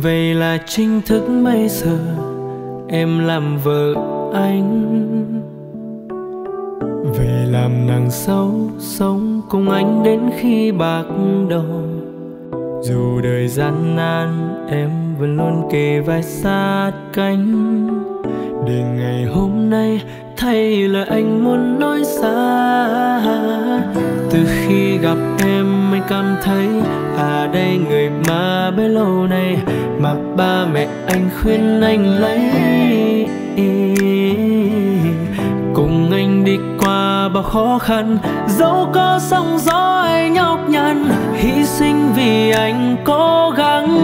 vậy là chính thức bây giờ em làm vợ anh. Về làm nàng xấu sống cùng anh đến khi bạc đầu dù đời gian nan, em vẫn luôn kề vai sát cánh. Để ngày hôm nay thay lời anh muốn nói xa. Từ khi gặp em, anh cảm thấy à đây người mà bấy lâu nay mà ba mẹ anh khuyên anh lấy. Cùng anh đi qua bao khó khăn, dẫu có sóng gió ai nhọc nhằn, hy sinh vì anh cố gắng.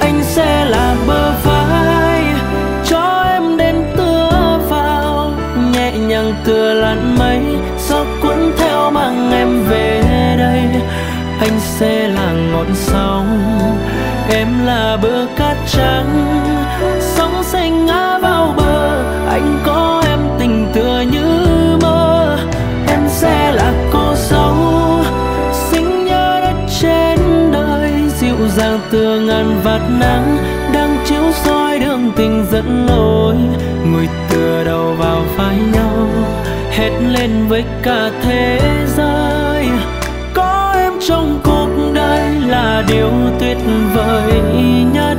Anh sẽ là bờ vai, cho em đến tựa vào, nhẹ nhàng tựa lặn mây, gió cuốn theo mang em về anh sẽ là ngọn sóng. Em là bờ cát trắng, sóng xanh ngã vào bờ. Anh có em tình tựa như mơ. Em sẽ là cô dâu, xinh nhớ đất trên đời. Dịu dàng tựa ngàn vạt nắng, đang chiếu soi đường tình dẫn lối ngồi tựa đầu vào vai nhau, hét lên với cả thế giới. Yêu tuyệt vời nhất.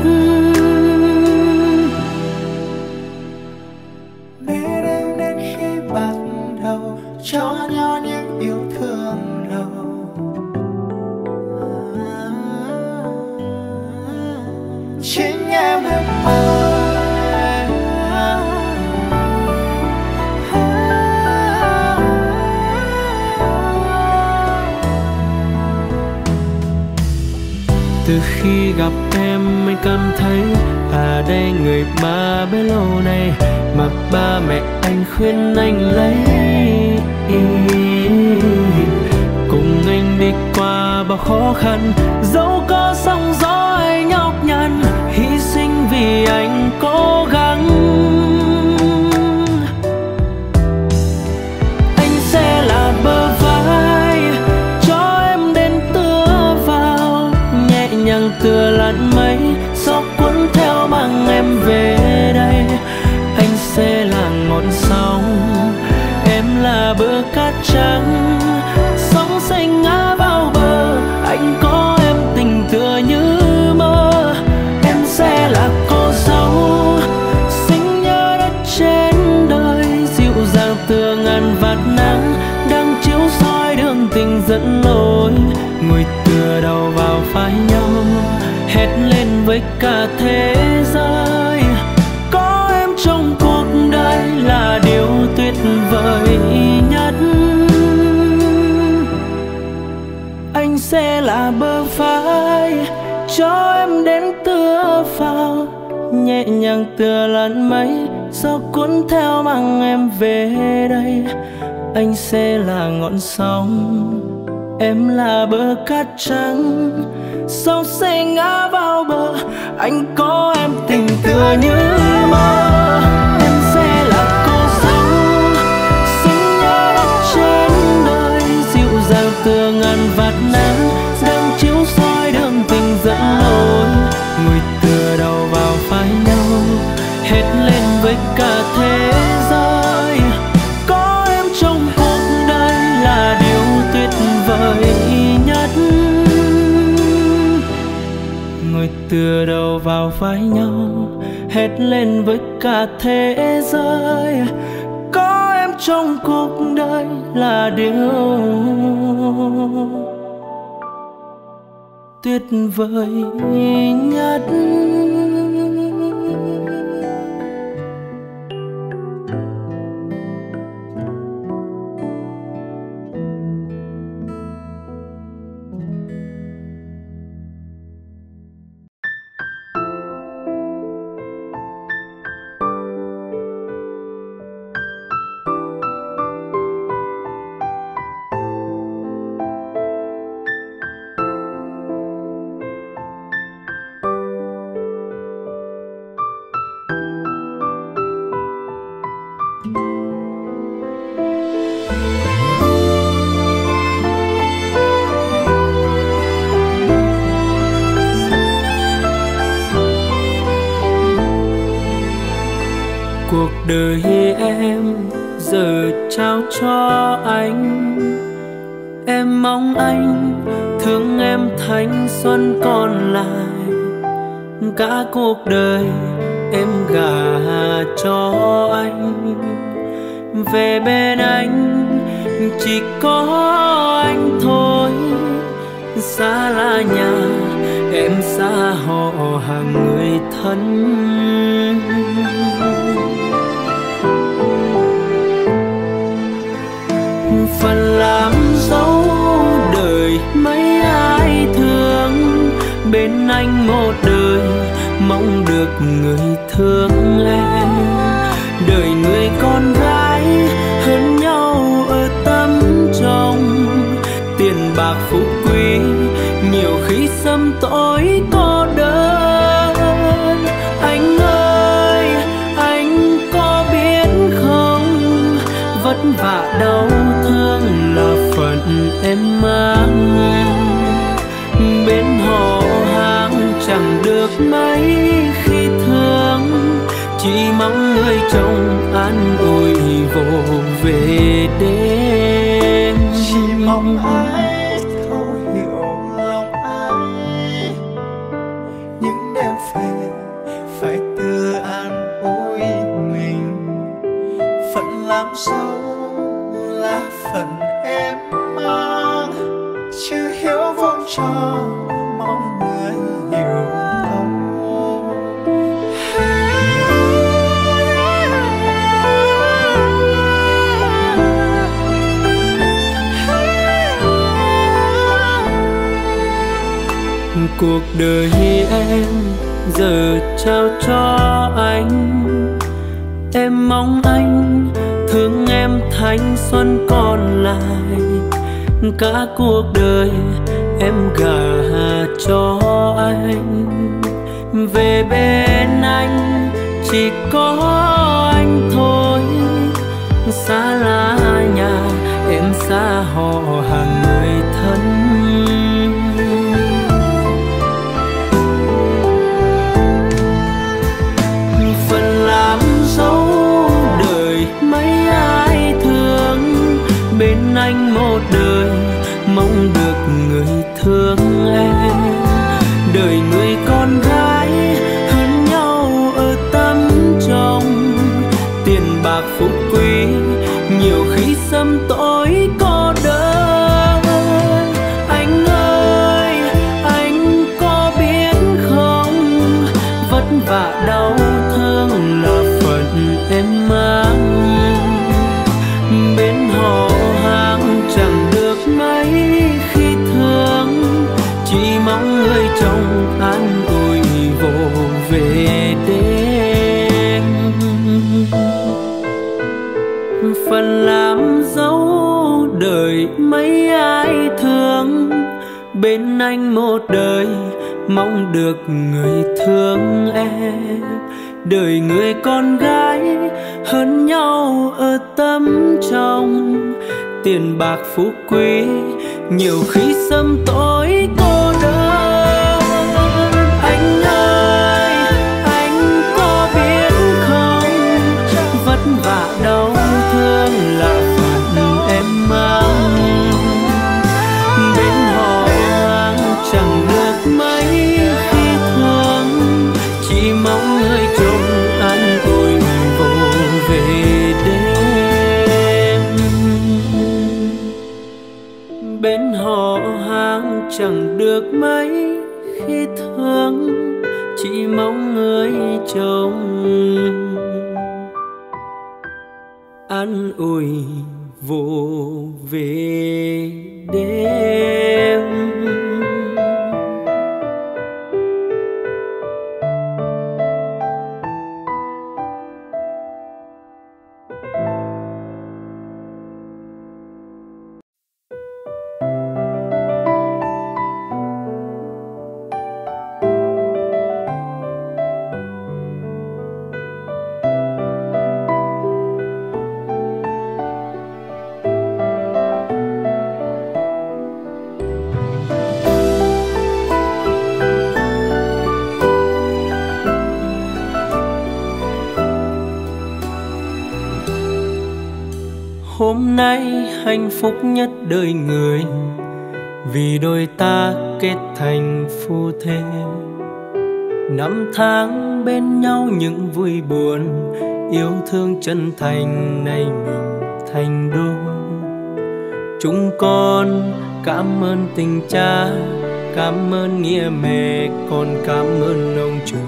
Em, anh cảm thấy à đây người mà bấy lâu nay mà ba mẹ anh khuyên anh lấy. Cùng anh đi qua bao khó khăn, dẫu có sóng cả thế giới. Có em trong cuộc đời là điều tuyệt vời nhất. Anh sẽ là bờ vai cho em đến tựa vào. Nhẹ nhàng tựa lăn mây gió cuốn theo mang em về đây. Anh sẽ là ngọn sóng, em là bờ cát trắng. Sóng sẽ ngã vào bờ anh có em tình tựa như mơ, em sẽ là cô dâu xinh nhớ đất trên đời dịu dàng tựa ngàn vạt nắng đang chiếu soi đường tình dẫn lối ngồi tựa đầu vào vai nhau hết lên với cả thế tựa đầu vào vai nhau, hét lên với cả thế giới. Có em trong cuộc đời là điều tuyệt vời nhất. Em giờ trao cho anh. Em mong anh thương em thanh xuân còn lại. Cả cuộc đời em gả cho anh. Về bên anh chỉ có anh thôi. Xa là nhà, em xa họ hàng người thân. Phần làm dấu đời mấy ai thương. Bên anh một đời mong được người thương em. Đời người con gái hơn nhau ở tâm trong tiền bạc phú quý, nhiều khi xâm tối cô đơn. Anh ơi, anh có biết không? Vất vả đau em mang bên họ hàng chẳng được mấy khi thương. Chỉ mong người chồng an ủi vô về đêm. Chỉ mong ai cuộc đời em giờ trao cho anh. Em mong anh thương em thanh xuân còn lại. Cả cuộc đời em gả cho anh. Về bên anh chỉ có anh thôi. Xa là nhà em, xa họ hàng người thân bên anh một đời mong được người thương em. Đời người con gái bên anh một đời, mong được người thương em. Đời người con gái hơn nhau ở tâm trong. Tiền bạc phú quý, nhiều khi sâm tối tôi tháng bên nhau những vui buồn, yêu thương chân thành nay mình thành đôi. Chúng con cảm ơn tình cha, cảm ơn nghĩa mẹ, con cảm ơn ông trời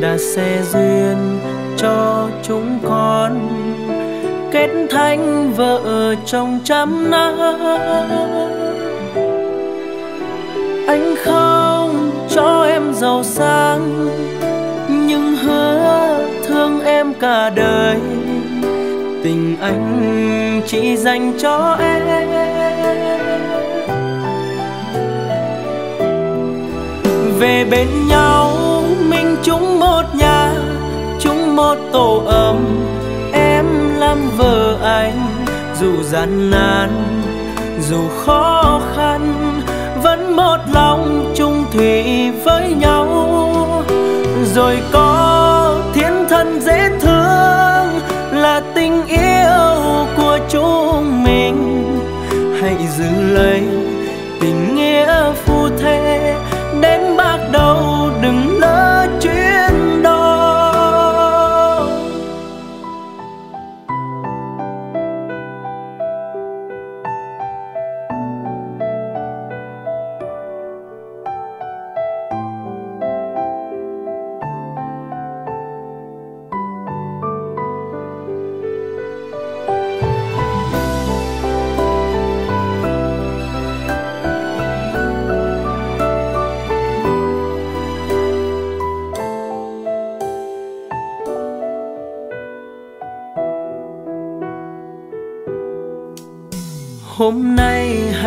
đã xe duyên cho chúng con. Kết thành vợ chồng trăm năm anh không cho em giàu sang, nhưng hứa thương em cả đời. Tình anh chỉ dành cho em. Về bên nhau, mình chung một nhà, chung một tổ ấm. Em làm vợ anh, dù gian nan, dù khó khăn, vẫn một lòng chung thủy với nhau. Rồi có thiên thần dễ thương là tình yêu của chúng mình. Hãy giữ lấy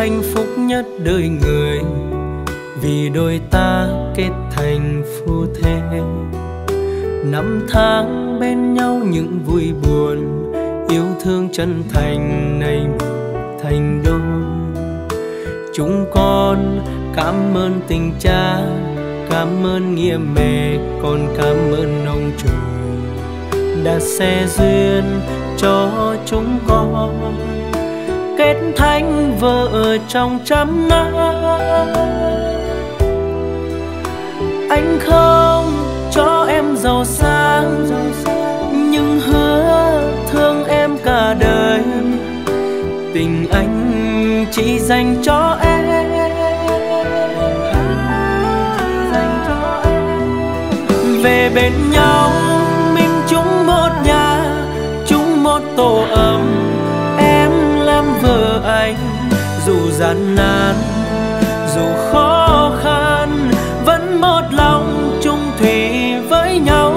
hạnh phúc nhất đời người, vì đôi ta kết thành phu thê. Năm tháng bên nhau những vui buồn, yêu thương chân thành nay thành đôi. Chúng con cảm ơn tình cha, cảm ơn nghĩa mẹ, con cảm ơn ông trời đã xe duyên cho chúng con kết thánh vợ trong trăm năm anh không cho em giàu sang, nhưng hứa thương em cả đời. Tình anh chỉ dành cho em. Về bên nhau. Dù gian nan, dù khó khăn, vẫn một lòng chung thủy với nhau.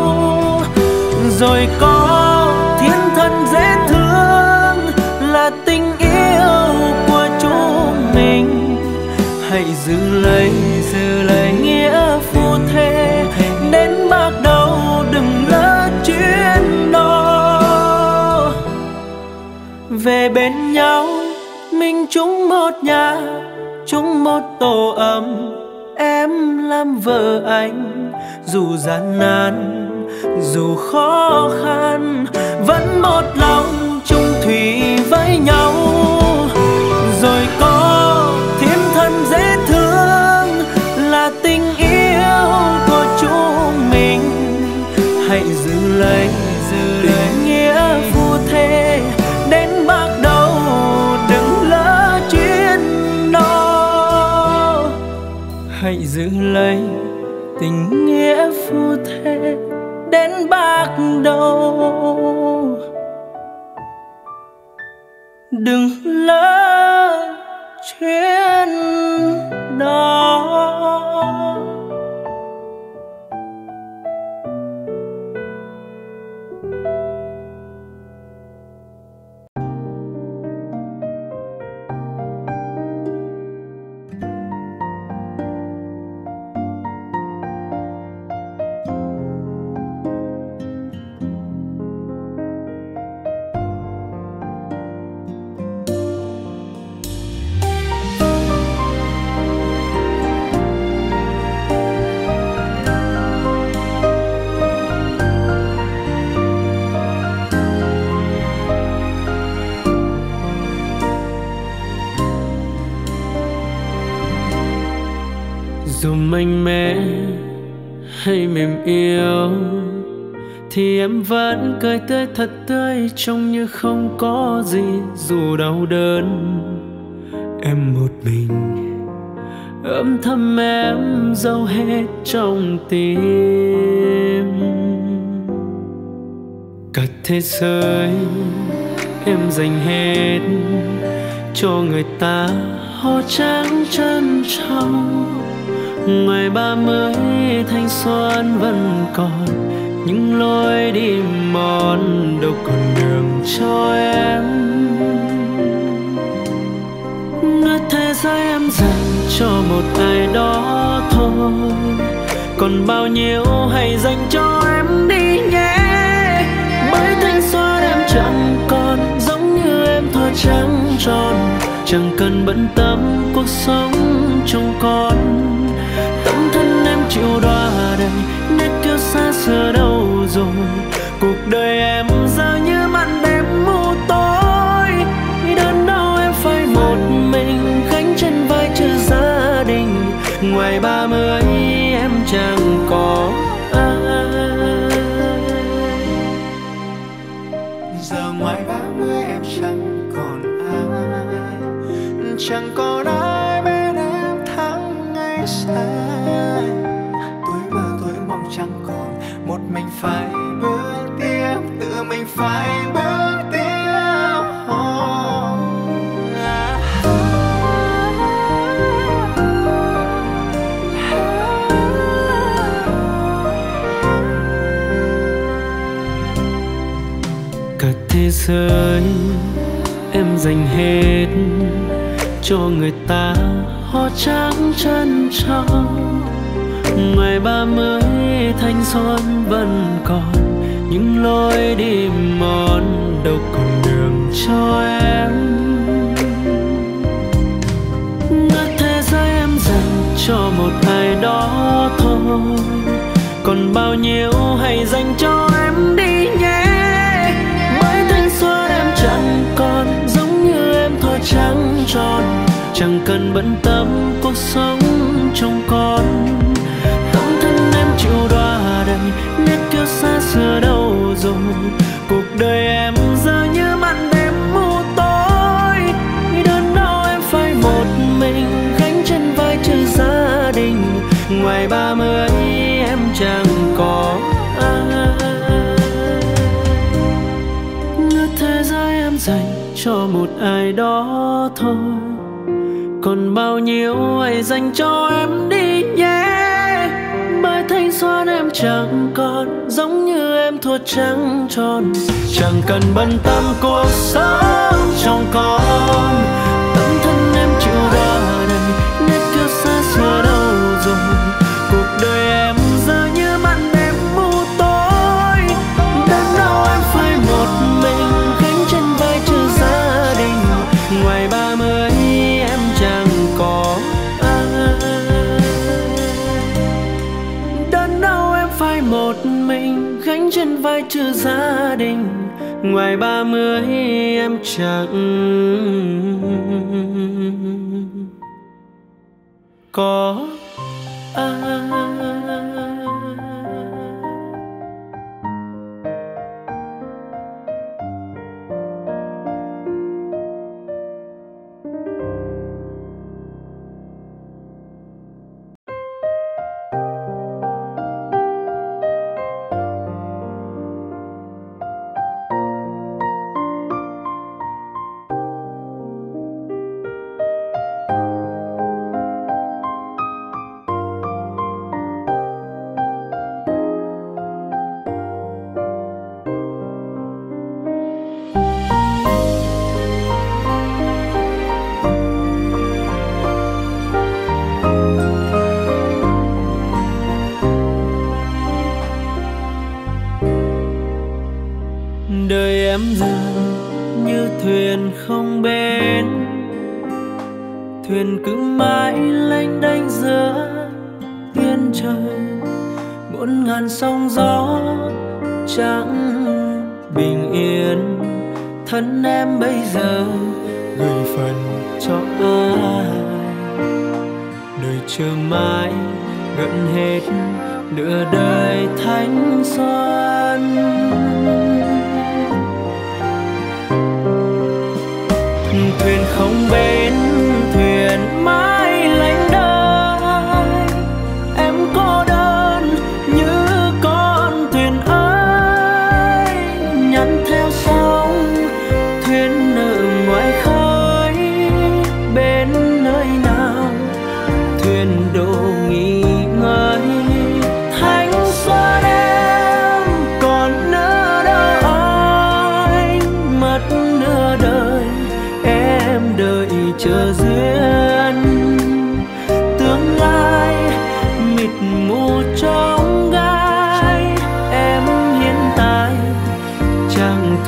Rồi có thiên thần dễ thương là tình yêu của chúng mình. Hãy giữ lấy giữ lấy nghĩa phu thê đến bạc đầu đừng lỡ chuyến đó về bên nhau nhà chung một tổ ấm, em làm vợ anh. Dù gian nan, dù khó khăn, vẫn một lòng chung thủy với nhau. Lấy tình nghĩa phu thế đến bạc đầu đừng lỡ chuyến đò. Em vẫn cười tươi thật tươi, trông như không có gì dù đau đớn. Em một mình, ấm thầm em dâu hết trong tim. Cả thế giới em dành hết cho người ta, họ trắng chân trong ngoài ba mươi thanh xuân vẫn còn những lối đi mòn đâu còn đường cho em. Nơi thế giới em dành cho một ai đó thôi. Còn bao nhiêu hãy dành cho em đi nhé. Bởi thanh xuân em chẳng còn, giống như em thôi trắng tròn. Chẳng cần bận tâm cuộc sống trong con. Tâm thân em chịu đòn xưa đâu rồi? Cuộc đời em giờ như thế giới em dành hết cho người ta. Họ trắng chân trong ngoài ba mươi thanh xuân vẫn còn. Những lối đi mòn đâu còn đường cho em. Ngỡ thế giới em dành cho một ai đó thôi. Còn bao nhiêu hãy dành cho em đi? Chẳng còn giống như em thôi trắng tròn, chẳng cần bận tâm cuộc sống trong con. Tâm thân em chịu đọa đầy nét kiêu xa xưa đâu rồi, cuộc đời em một ai đó thôi. Còn bao nhiêu hãy dành cho em đi nhé. Bởi thanh xuân em chẳng còn, giống như em thua trắng tròn. Chẳng cần bận tâm cuộc sống trong con. Chữ gia đình ngoài ba mươi em chẳng. Có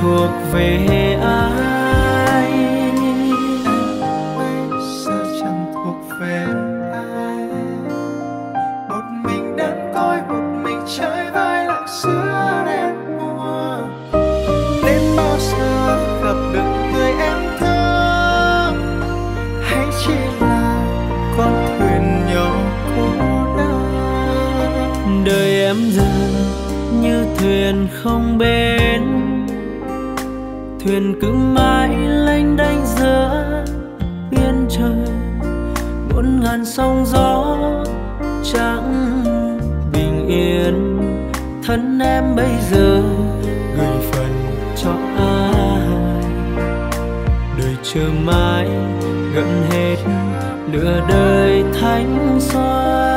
thuộc về ai? Bây giờ chẳng thuộc về ai một mình đơn coi, một mình chơi vai lặng giữa đêm mùa. Đến bao giờ gặp được người em thương? Hay chỉ là con thuyền nhỏ cô đơn đời em dần như thuyền không bến thuyền cứ mãi lênh đênh giữa biên trời. Muôn ngàn sóng gió chẳng bình yên, thân em bây giờ gửi phần cho ai? Đời chờ mãi gần hết nửa đời thanh xuân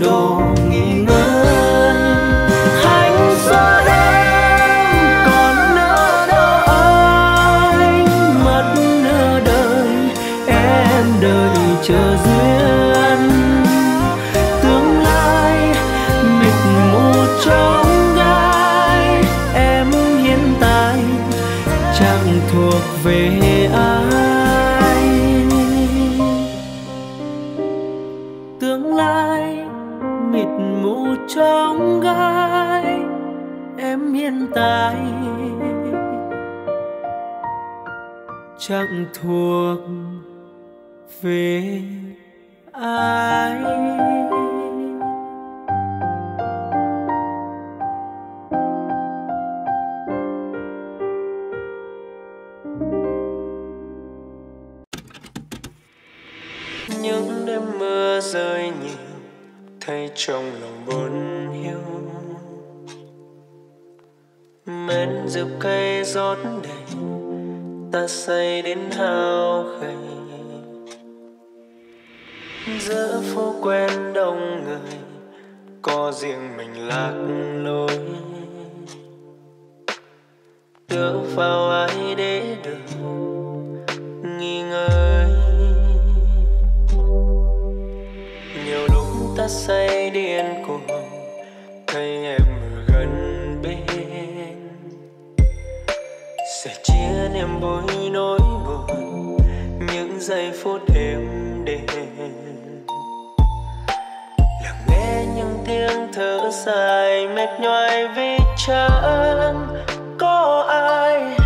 thuyền em hiện tại. Chẳng thuộc về ai. Những đêm mưa rơi nhiều, thấy trong lòng buồn rượu cây rót đầy, ta say đến hao gầy giữa phố quen đông người, có riêng mình lạc lối. Tựa vào ai để được nghi ngơi nhiều lúc ta say đến giây phút êm đềm. Lắng nghe những tiếng thở dài mệt nhoài vì chẳng có ai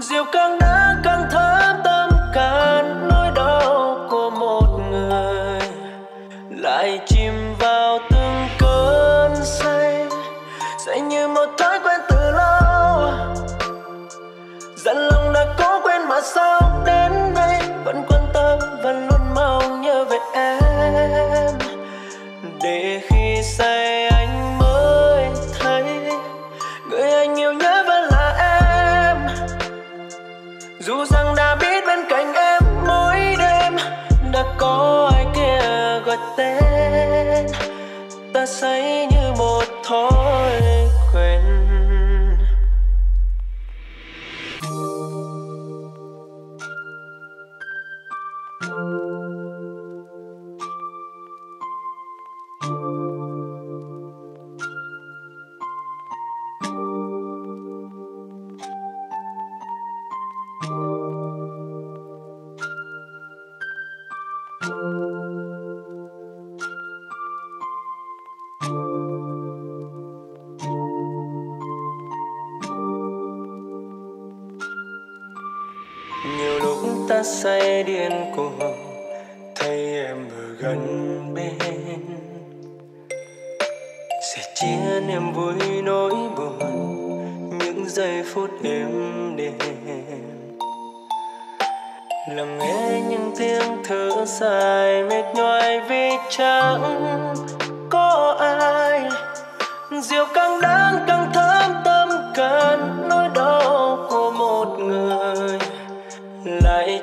dịu căng để khi say anh mới thấy, người anh yêu nhớ vẫn là em. Dù rằng đã biết bên cạnh em mỗi đêm, đã có ai kia gọi tên. Ta say say điên cuồng, thấy em ở gần bên. Sẽ chia niềm vui nỗi buồn, những giây phút êm đềm. Lắng nghe những tiếng thở dài mệt nhoài vì chẳng có ai. Rượu càng đáng càng thơm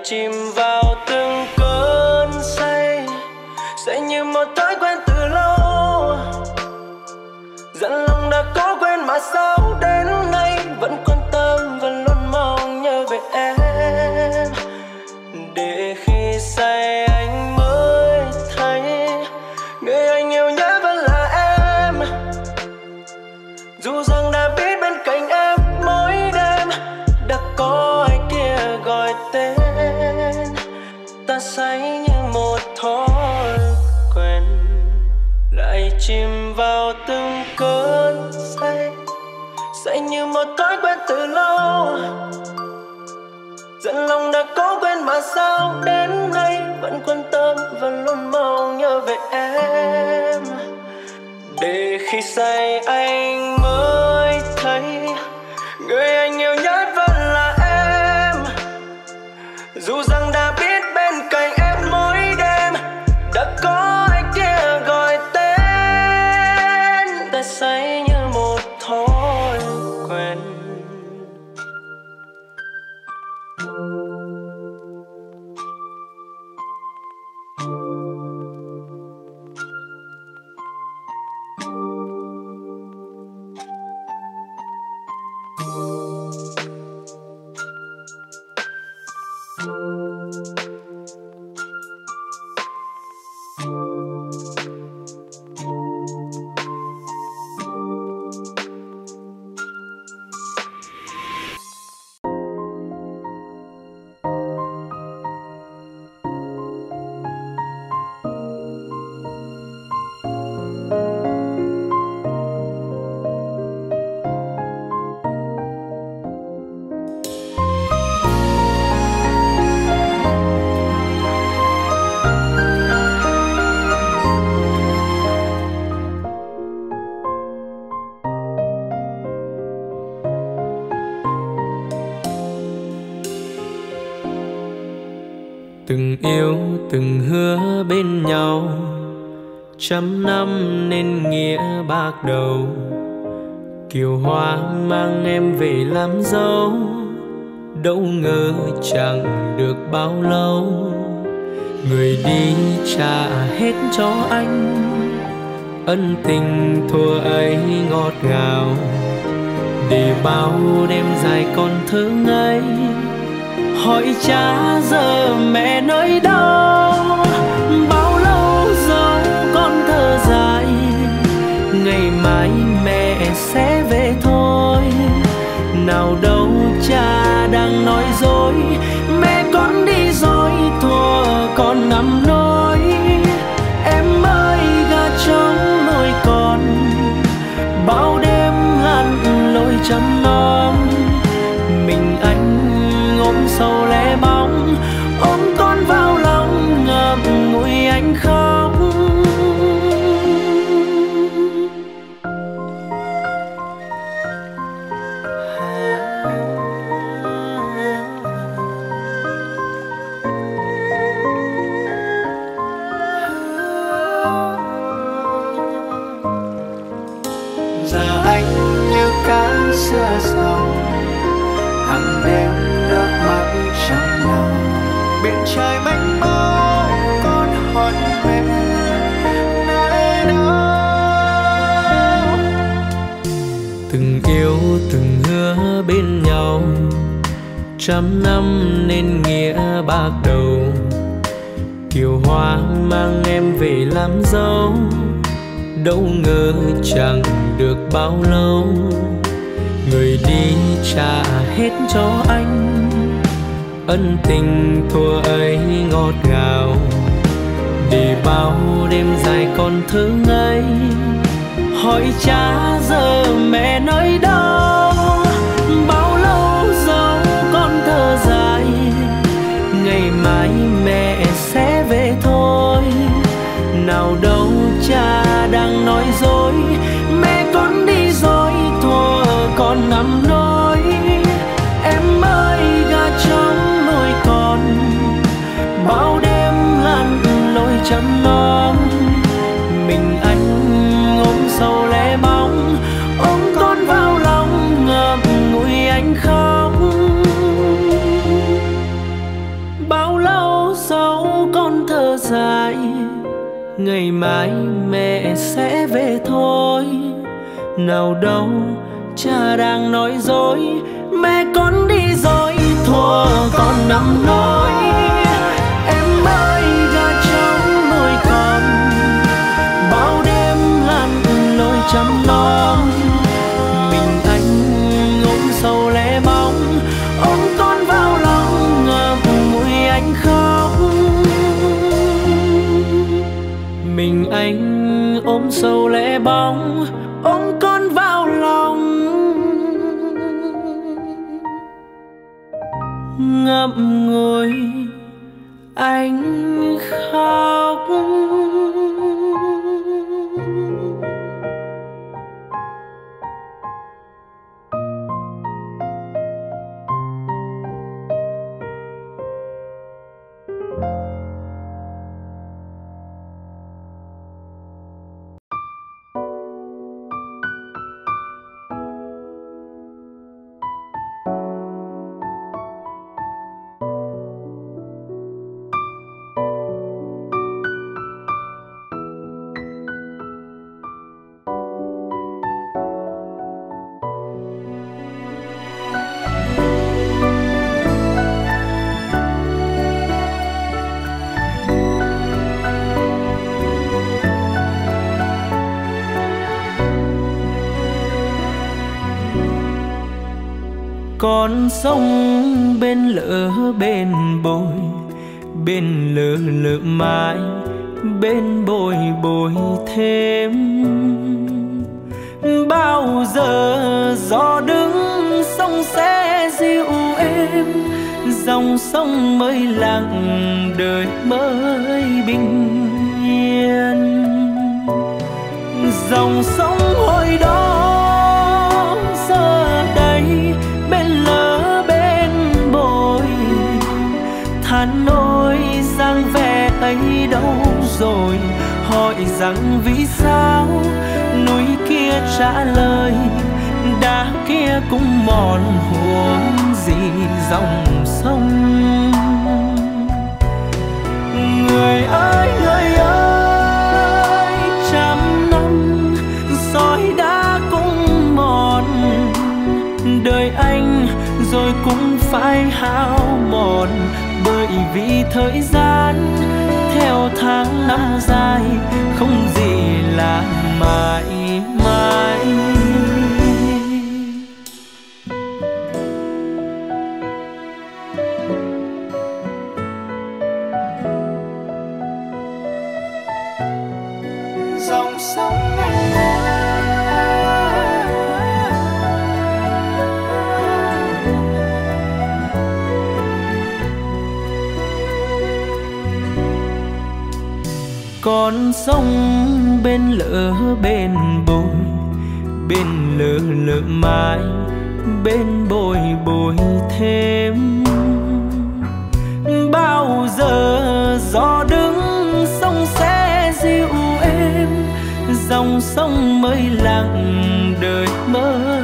chìm vào từng cơn say. Say như một thói quen từ lâu. Dặn lòng đã có quên mà sao lòng đã có quên mà sao? Đến nay vẫn quan tâm và luôn mong nhớ về em. Để khi say anh mới thấy, người anh yêu nhất vẫn từng yêu từng hứa bên nhau. Trăm năm nên nghĩa bạc đầu, kiều hoa mang em về làm dâu. Đâu ngờ chẳng được bao lâu, người đi trả hết cho anh. Ân tình thua ấy ngọt ngào, để bao đêm dài còn thơ ngây hỏi cha giờ mẹ nơi đâu bao lâu dấu con thơ dài? Ngày mai mẹ sẽ về thôi. Nào đâu cha đang nói dối, mẹ con đi rồi thua con nằm nói. em ơi, gà trống nuôi con, bao đêm ăn lôi chăm nom. Trăm năm nên nghĩa bạc đầu. Kiều hoa mang em về làm dâu, đâu ngờ chẳng được bao lâu. Người đi trả hết cho anh, ân tình thua ấy ngọt ngào. Để bao đêm dài còn thương ấy hỏi cha giờ mẹ nơi đâu ngày mai mẹ sẽ về thôi. Nào đâu, cha đang nói dối. Mẹ con đi rồi, thua con nằm nói. Em ơi ra trong nuôi con. Bao đêm lặn lội chăm ôm sâu lẽ bóng ôm con vào lòng. Ngậm sông bên lỡ bên bồi, bên lỡ lỡ mãi, bên bồi bồi thêm. Bao giờ gió đứng, sông sẽ dịu êm, dòng sông mới lặng, đời mới bình yên. Dòng sông hồi đó rồi hỏi rằng vì sao núi kia trả lời, đá kia cũng mòn huống gì dòng sông. Người ơi người ơi, trăm năm sỏi đá cũng mòn, đời anh rồi cũng phải hao mòn bởi vì thời gian theo tháng năm dài không gì là mãi mãi. Con sông bên lỡ bên bồi, bên lỡ lỡ mãi, bên bồi bồi thêm. Bao giờ gió đứng, sông sẽ dịu êm, dòng sông mới lặng đời mới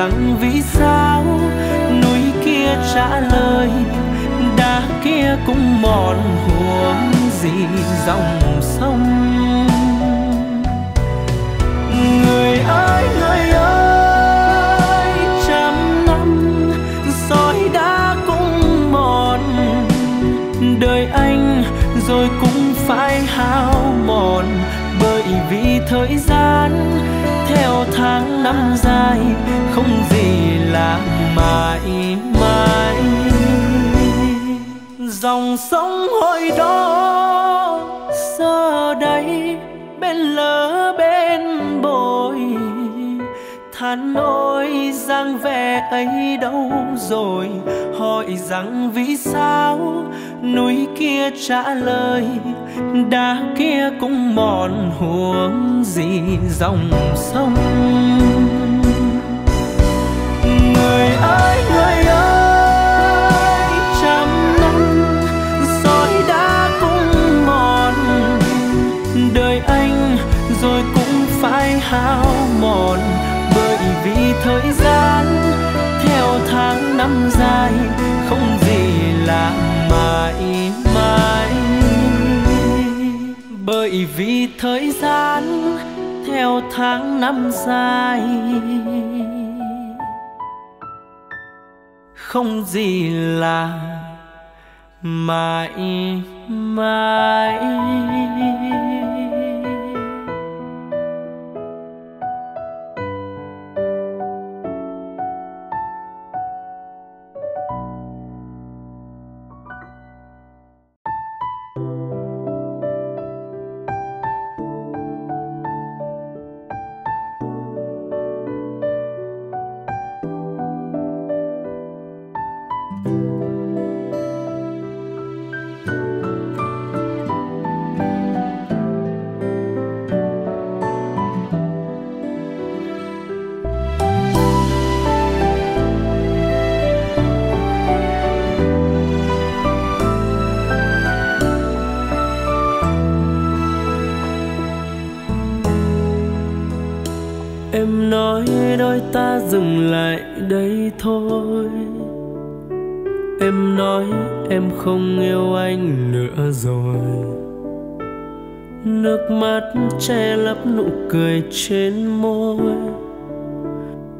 rằng vì sao núi kia trả lời, đá kia cũng mòn huống gì dòng sông. Người ơi người ơi, trăm năm sỏi đá cũng mòn. Đời anh rồi cũng phải hao mòn, bởi vì thời gian theo tháng năm dài, không gì là mãi mãi. Dòng sông hồi đó giờ đây bên lỡ bên bồi. Than ôi giang vẻ ấy đâu rồi hỏi rằng vì sao núi kia trả lời, đá kia cũng mòn huống gì dòng sông. Người ơi người ơi, trăm năm sỏi đá cũng mòn. Đời anh rồi cũng phải hao mòn bởi vì thời gian bao tháng năm dài, không gì là mãi mãi. Bởi vì thời gian theo tháng năm dài, không gì là mãi mãi. Cười trên môi.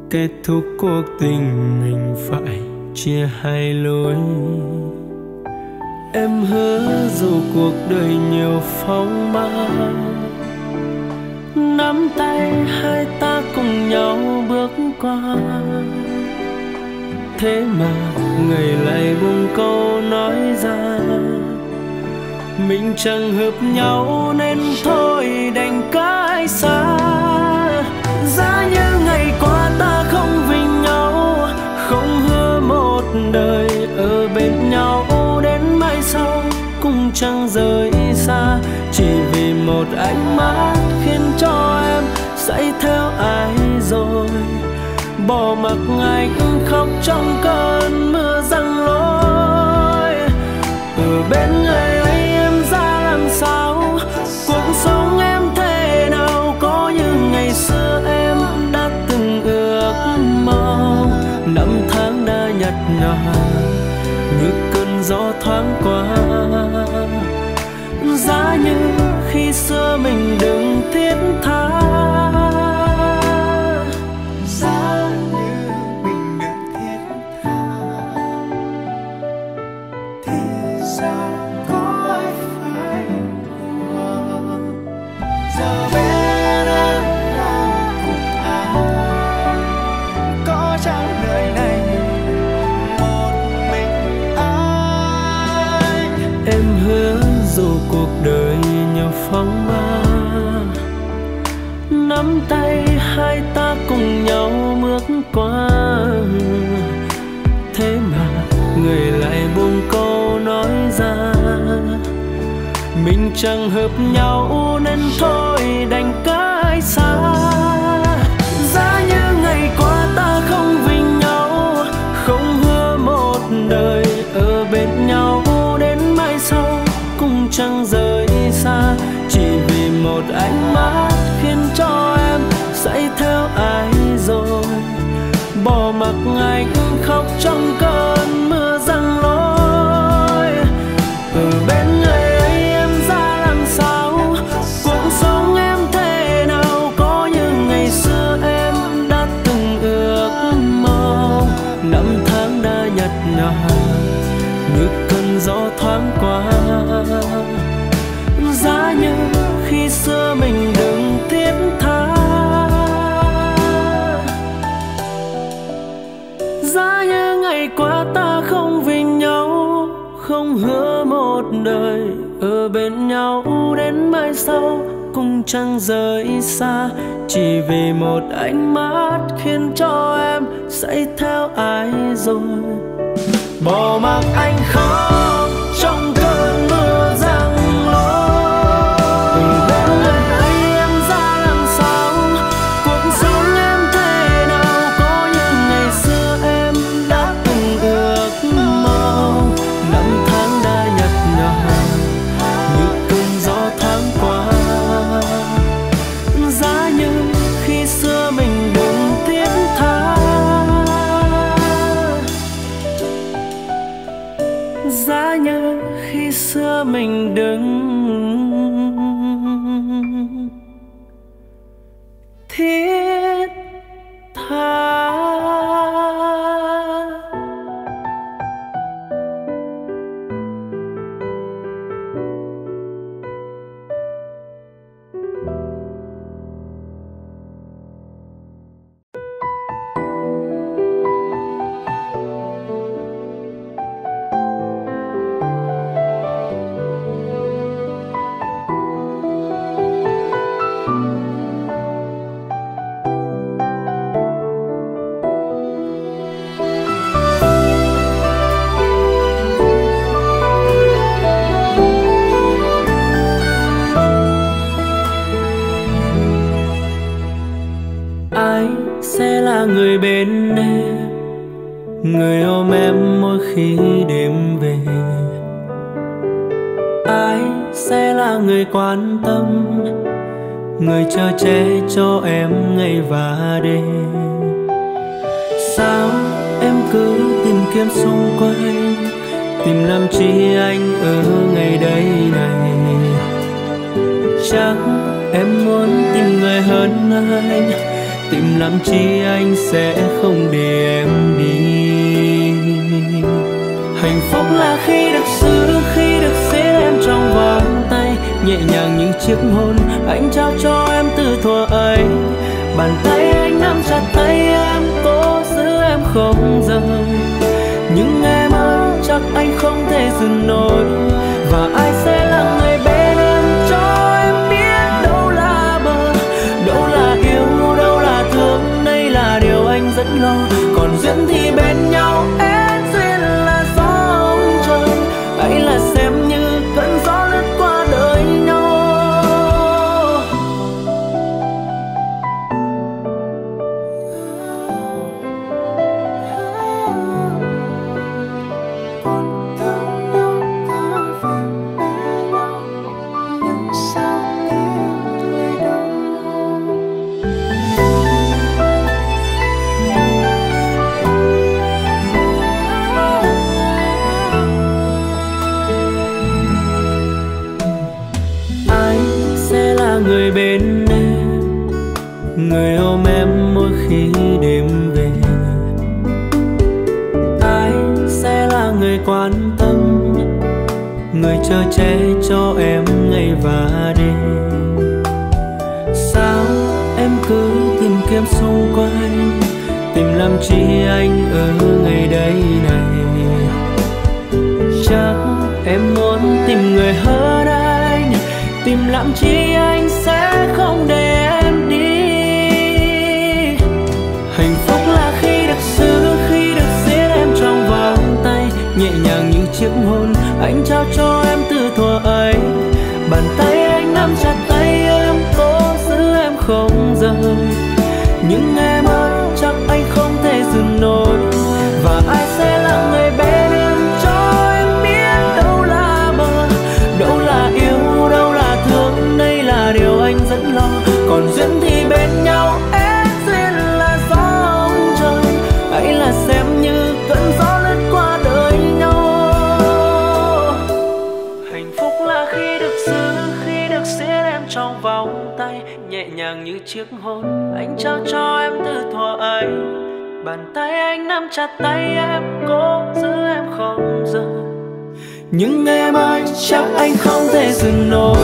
Kết thúc cuộc tình mình phải chia hai lối. Em hứa dù cuộc đời nhiều phong ba nắm tay hai ta cùng nhau bước qua. Thế mà người lại buông câu nói ra mình chẳng hợp nhau nên thôi đành cãi xa. Giá như ngày qua ta không vì nhau, không hứa một đời ở bên nhau. Đến mai sau cũng chẳng rời xa, chỉ vì một ánh mắt khiến cho em say theo ai rồi. Bỏ mặc anh khóc trong cơn mưa răng lối ở bên người như cơn gió thoáng qua. Giá như khi xưa mình đừng thiết tha. Giá như mình đừng thiết tha. Thì sao có ai phải buồn giờ chẳng hợp nhau nên thôi đành cái xa. Giá như ngày qua ta không vì nhau, không hứa một đời ở bên nhau đến mai sau cũng chẳng rời xa. Chỉ vì một ánh mắt khiến cho em say theo ai rồi, bỏ mặc anh khóc trong cơn bên nhau đến mai sau cùng chẳng rời xa chỉ vì một ánh mắt khiến cho em say theo ai rồi bỏ mặc anh khóc. chiếc hôn anh trao cho em trao cho em từ thuở ấy. Bàn tay anh nắm chặt tay em, cố giữ em không rời nhưng em ơi chắc anh không thể dừng nổi.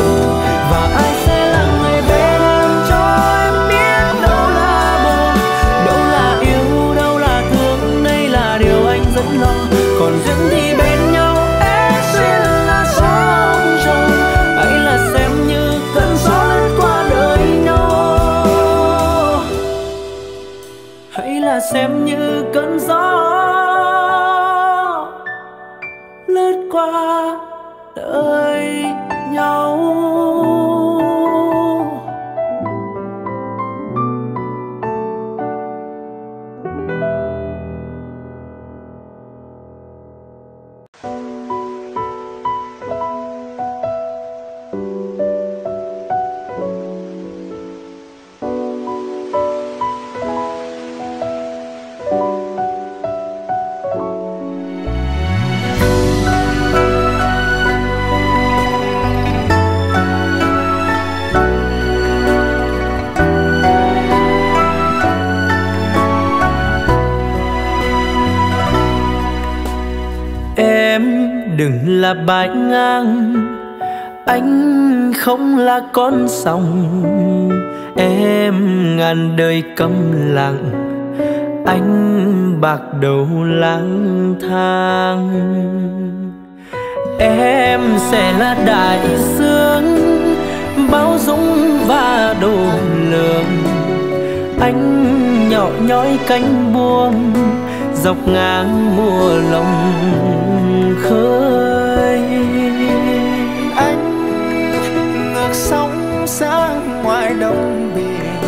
Và anh xem như cơn gió bãi ngang. Anh không là con sông em ngàn đời câm lặng. Anh bạc đầu lang thang. Em sẽ là đại dương bao dung và độ lượng anh nhỏ nhói cánh buông, dọc ngang mùa lòng khơi. Sóng sang ngoài đông biển,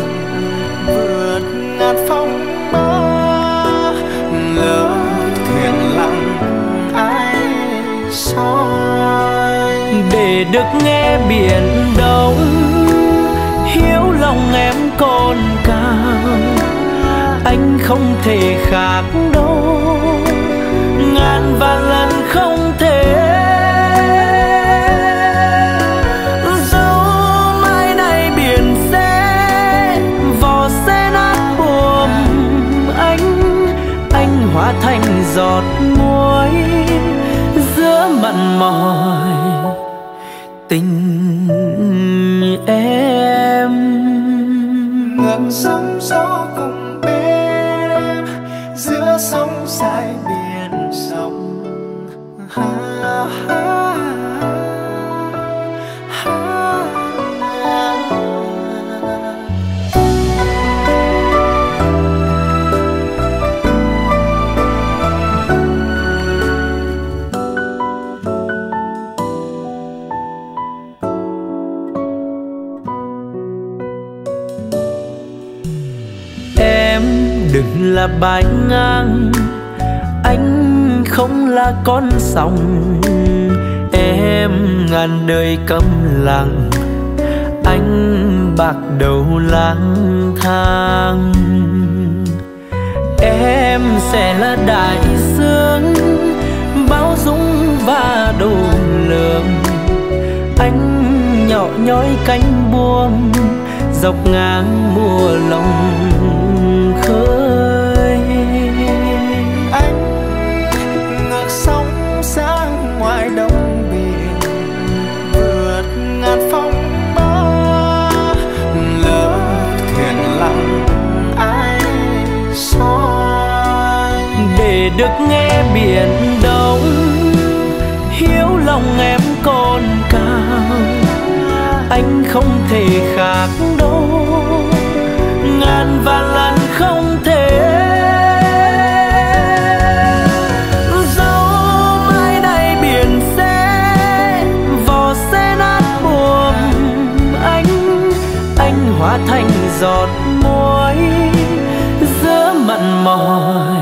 vượt ngàn phong ba lỡ thuyền lặng ai soi. Để được nghe biển đông, hiếu lòng em còn cao anh không thể khác đâu. Ngàn vạn lần không giọt muối giữa mặn mòi. Tình em ngàn sóng là bài ngang. Anh không là con sông em ngàn đời câm lặng. Anh bạc đầu lang thang. Em sẽ là đại dương bao dung và độ lượng anh nhỏ nhói cánh buông, dọc ngang mùa lòng được nghe biển đông, hiếu lòng em còn cao. Anh không thể khác đâu, ngàn vạn lần không thể. Dẫu mai này biển sẽ, vò sẽ nát buồm anh. Anh hóa thành giọt muối giữa mặn mòi.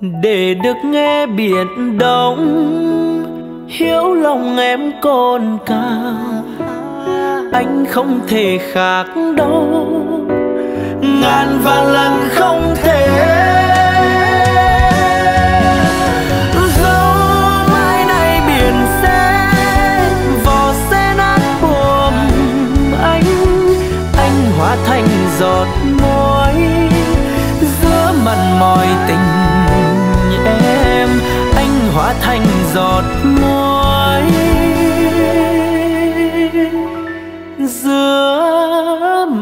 Để được nghe biển đông, hiểu lòng em còn cao anh không thể khác đâu, ngàn vạn lần không thể. Giọt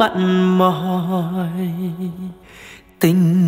mặn mòi tình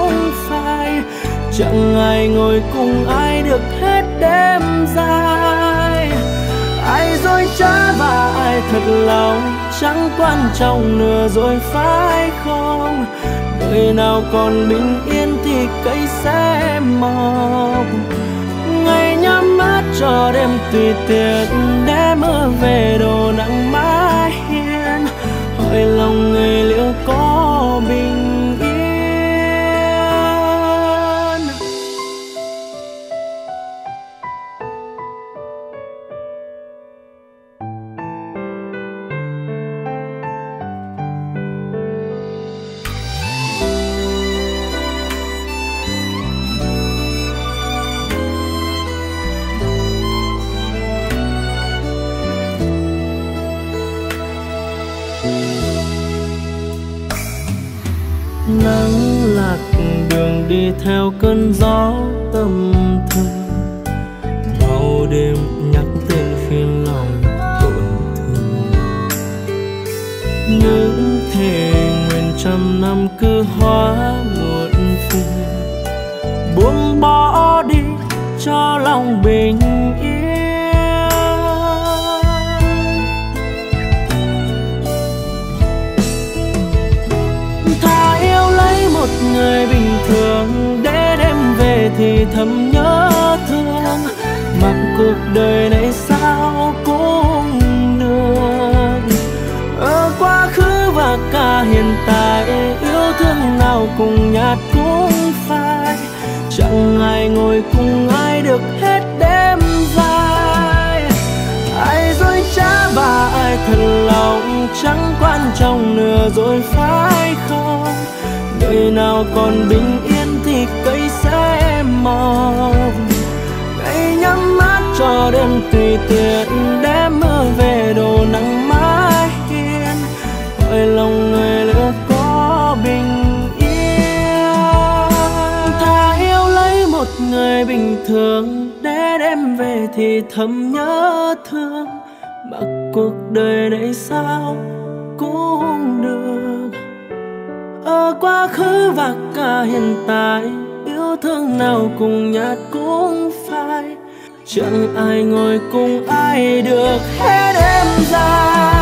không phải chẳng ai ngồi cùng ai được hết đêm dài. Ai dối trá và ai thật lòng, chẳng quan trọng nữa rồi phải không. Người nào còn bình yên thì cây sẽ mọc. Ngày nhắm mắt cho đêm tùy tiện, để mưa về đồ nặng mãi hiên. Hỏi lòng người liệu có bình đời này sao cũng được? Ở quá khứ và cả hiện tại, yêu thương nào cùng nhạt cũng phai. Chẳng ai ngồi cùng ai được hết đêm dài. Ai dối trá và ai thật lòng, chẳng quan trọng nữa rồi phải không? Người nào còn bình yên thì cây sẽ mòn mắt đêm tùy tiện để mưa về đồ nắng mãi hiên. Hỏi lòng người liệu có bình yên. Thà yêu lấy một người bình thường để đem về thì thầm nhớ thương. Mặc cuộc đời này sao cũng được. Ở quá khứ và cả hiện tại, yêu thương nào cùng nhạt cũng chẳng ai ngồi cùng ai được hết em ra.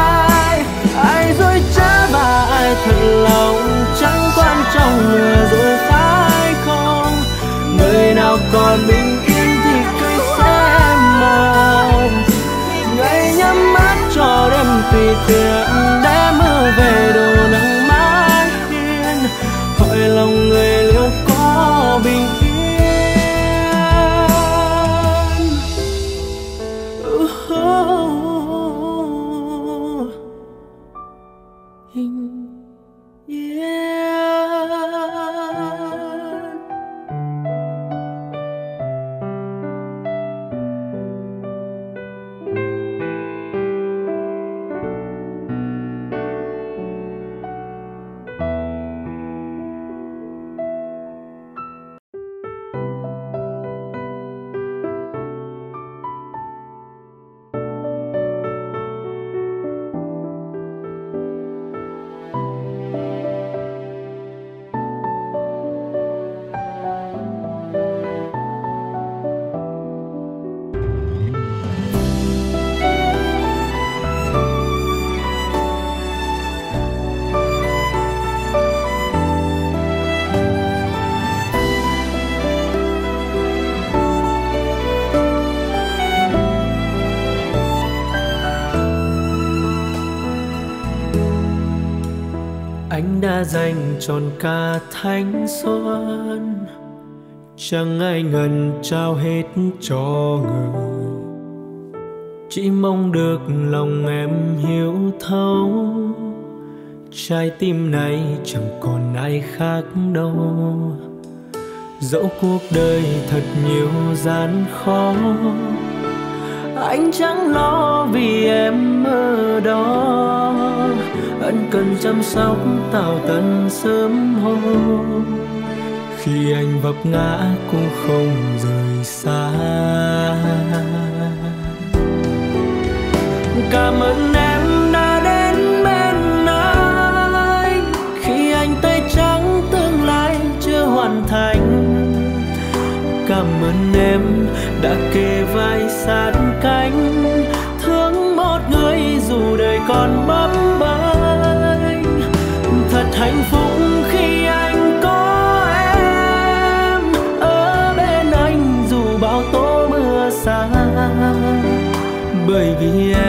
Là thanh xuân, chẳng ai ngần trao hết cho người. Chỉ mong được lòng em hiểu thấu, trái tim này chẳng còn ai khác đâu. Dẫu cuộc đời thật nhiều gian khó, anh chẳng lo vì em ở đó ân cần chăm sóc tạo tận sớm hôm. Khi anh vấp ngã cũng không rời xa. Cảm ơn em đã đến bên anh. Khi anh tay trắng tương lai chưa hoàn thành. Cảm ơn em đã kề vai sát cánh. Thương một người dù đời còn bấp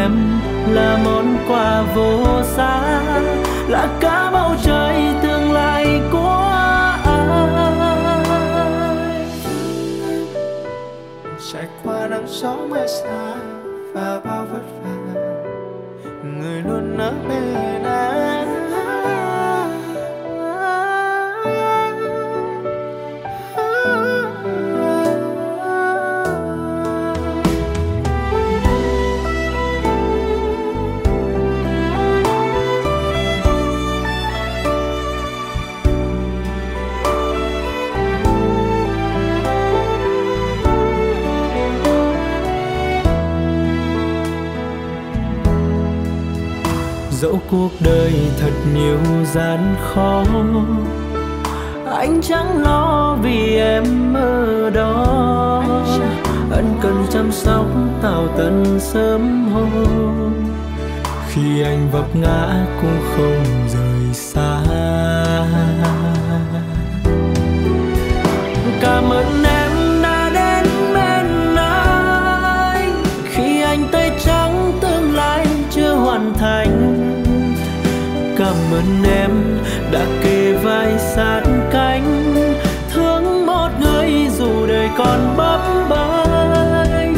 em là món quà vô giá, là cả bầu trời tương lai của anh trải qua nắng gió mưa xa và bao vất vả, người luôn ở bên anh dẫu cuộc đời thật nhiều gian khó. Anh chẳng lo vì em ở đó. Ân cần chăm sóc tạo tận sớm hôm. Khi anh vấp ngã cũng không rời xa. Cảm ơn em cảm ơn em đã kề vai sát cánh. Thương một người dù đời còn bấp bênh.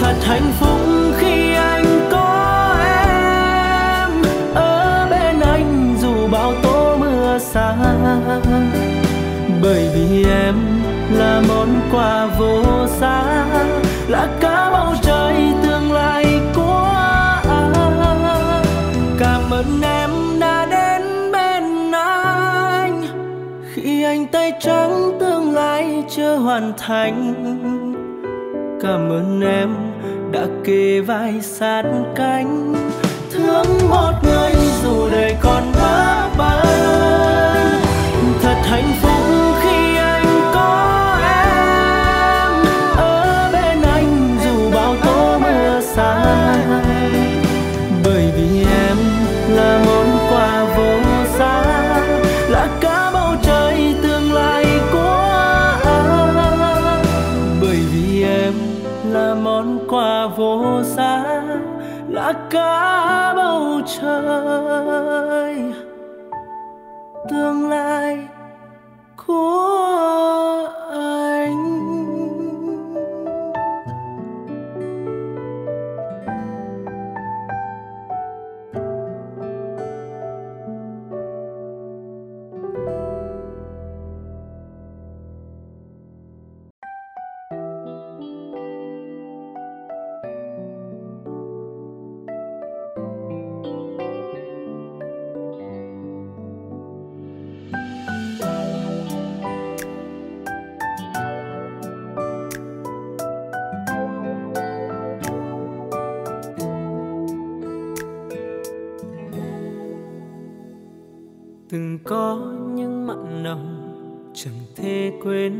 Thật hạnh phúc khi anh có em. Ở bên anh dù bao tố mưa xa. Bởi vì em là món quà vô giá, là cả chưa hoàn thành. Cảm ơn em đã kề vai sát cánh. Thương một người dù đời còn bấp ba. Thật hạnh phúc bầu quên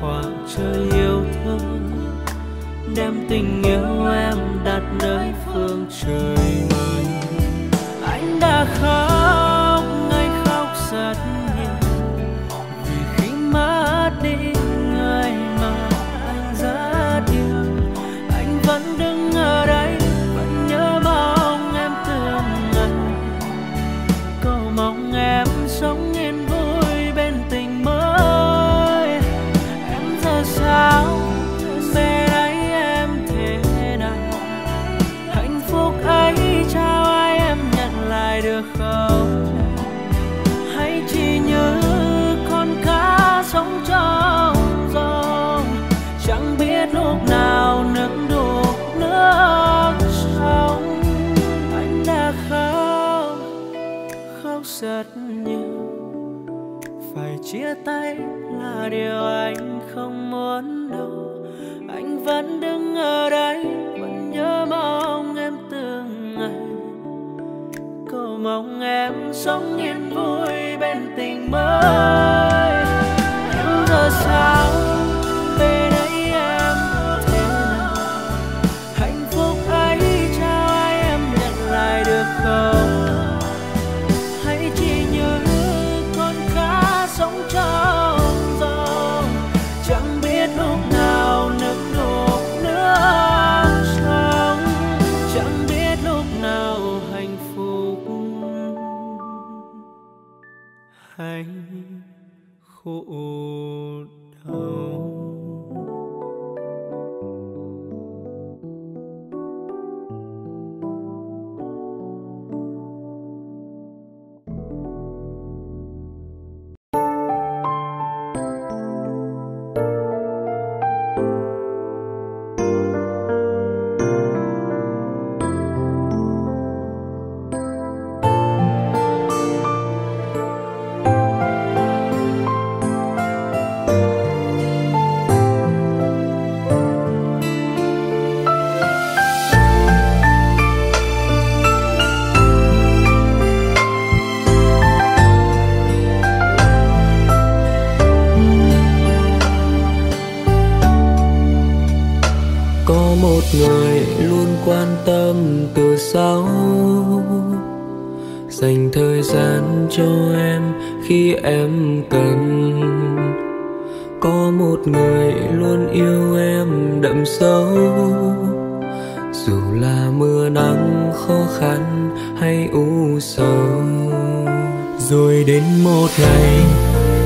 khoảng trời yêu thương đem tình yêu em đặt nơi phương trời. điều anh không muốn đâu. Anh vẫn đứng ở đây, vẫn nhớ mong em từng ngày. Cầu mong em sống yên vui bên tình mới. dành thời gian cho em khi em cần. Có một người luôn yêu em đậm sâu. Dù là mưa nắng khó khăn hay u sầu. Rồi đến một ngày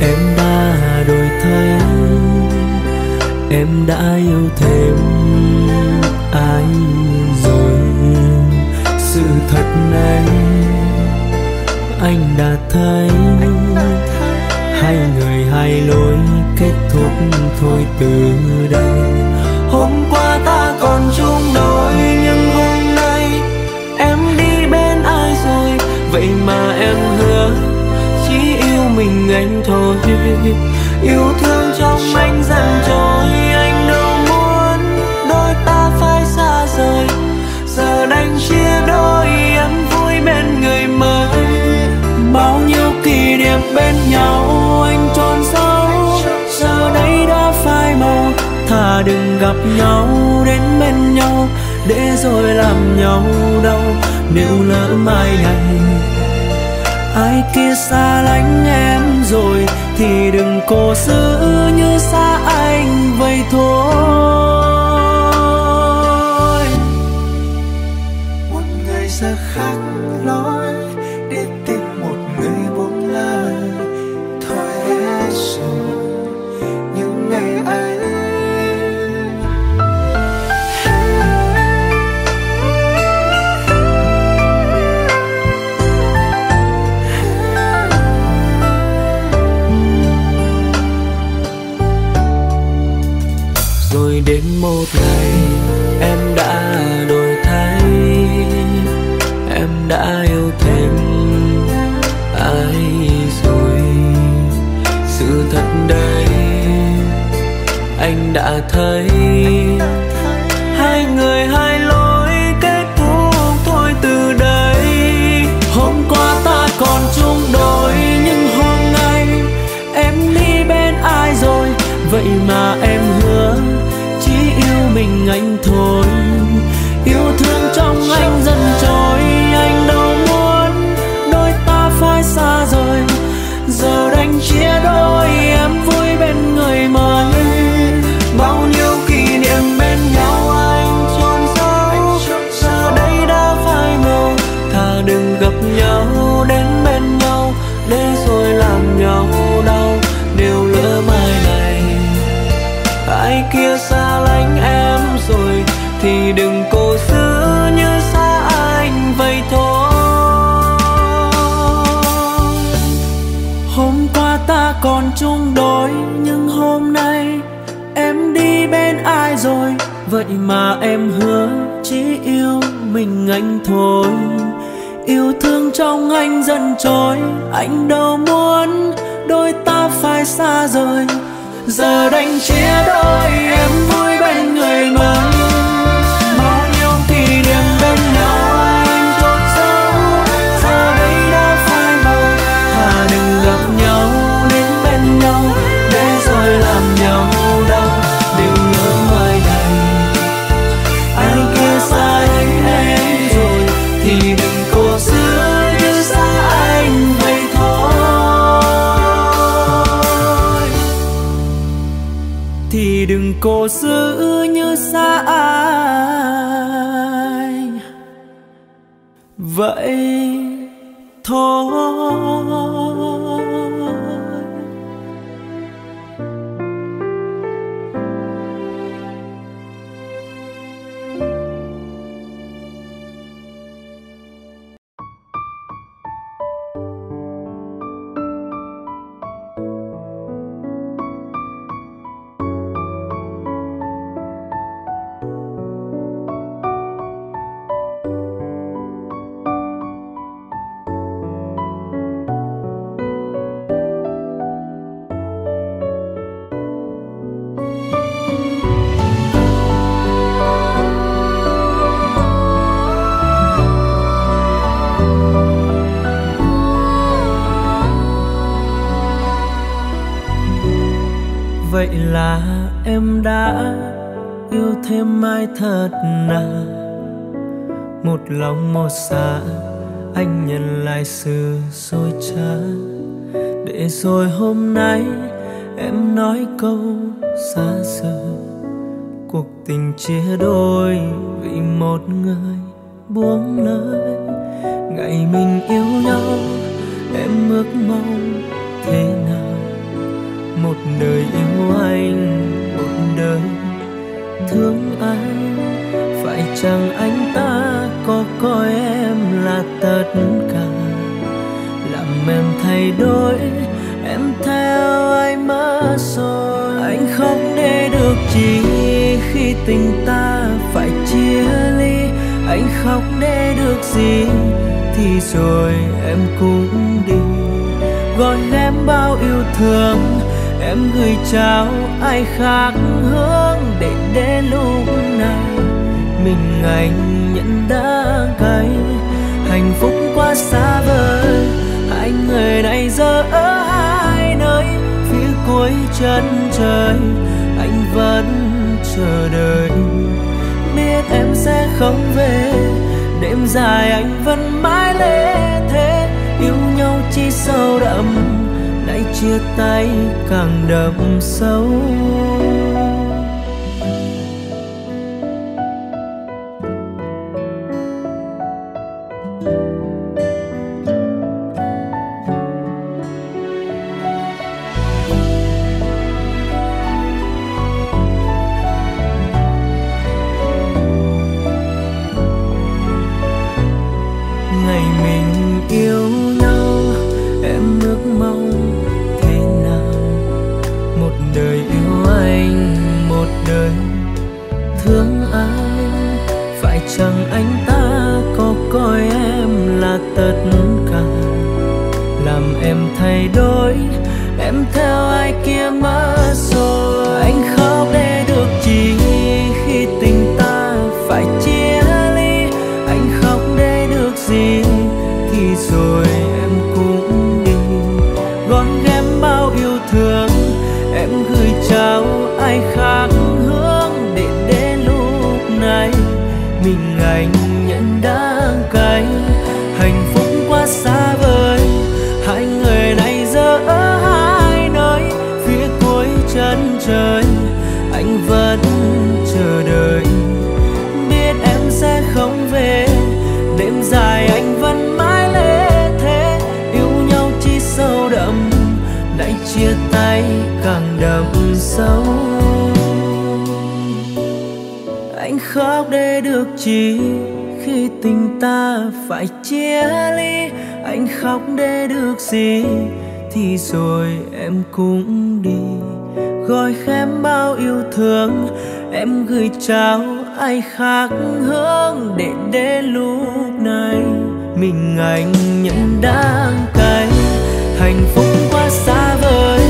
em ba đổi thay em đã yêu thêm ai rồi? Sự thật này anh đã thấy hai người hai lối kết thúc thôi từ đây. Hôm qua ta còn chung đôi, nhưng hôm nay em đi bên ai rồi? Vậy mà em hứa chỉ yêu mình anh thôi. Yêu thương trong anh dần trôi. Kỷ bên nhau, anh trôn sâu giờ đây đã phai màu, thà đừng gặp nhau, đến bên nhau, để rồi làm nhau đau. Nếu lỡ mai này, ai kia xa lánh em rồi, thì đừng cố giữ như xa anh vậy thôi. Anh đã thấy. Hai người hai lối kết thúc thôi từ đây. Hôm qua ta còn chung đôi, nhưng hôm nay em đi bên ai rồi? Vậy mà em hứa chỉ yêu mình anh thôi. Anh thôi. Yêu thương trong anh dần trôi Anh đâu muốn đôi ta phải xa rời. Giờ đành chia đôi, em vui bên người mới Thì đừng xa, anh nhận lại sự dối trá. Để rồi hôm nay em nói câu xa rời cuộc tình chia đôi vì một người buông lời. Ngày mình yêu nhau, em ước mong thế nào? Một đời yêu anh, một đời thương anh, phải chăng anh ta tất cả. Làm em thay đổi, em theo ai mà rồi? Anh không để được chỉ khi tình ta phải chia ly. Anh khóc để được gì thì rồi em cũng đi. Gói ghém bao yêu thương, em gửi trao ai khác hướng để đến lúc này. Mình anh nhận đã cay hạnh phúc quá xa vời. Hai người này giờ ở hai nơi, phía cuối chân trời, anh vẫn chờ đợi. Biết em sẽ không về, đêm dài anh vẫn mãi lê thế yêu nhau chi sâu đậm, nay chia tay càng đậm sâu. Em cũng đi. Gói kẽm bao yêu thương. Em gửi trao ai khác hướng để đến lúc này. Mình anh nhận đang cay, hạnh phúc quá xa vời.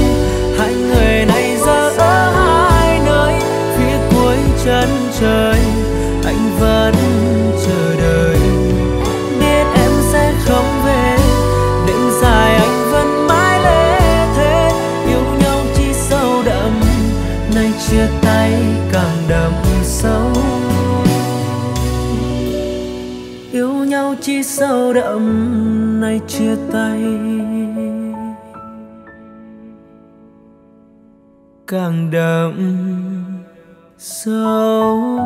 Hai người này giờ ở hai nơi, phía cuối chân trời. Anh vẫn sâu đậm nay chia tay. Càng đậm sâu.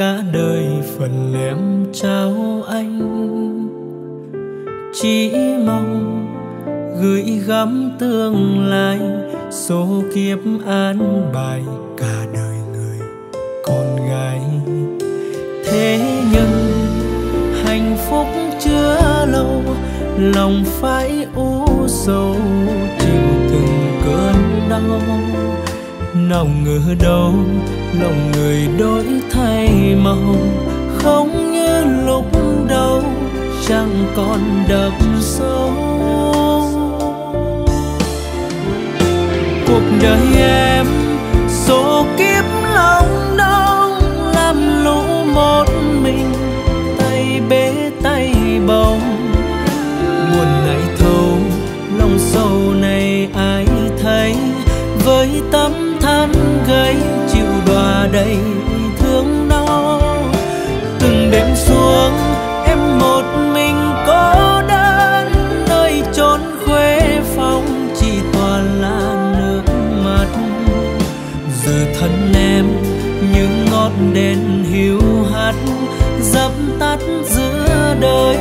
nikah dập tắt giữa đời.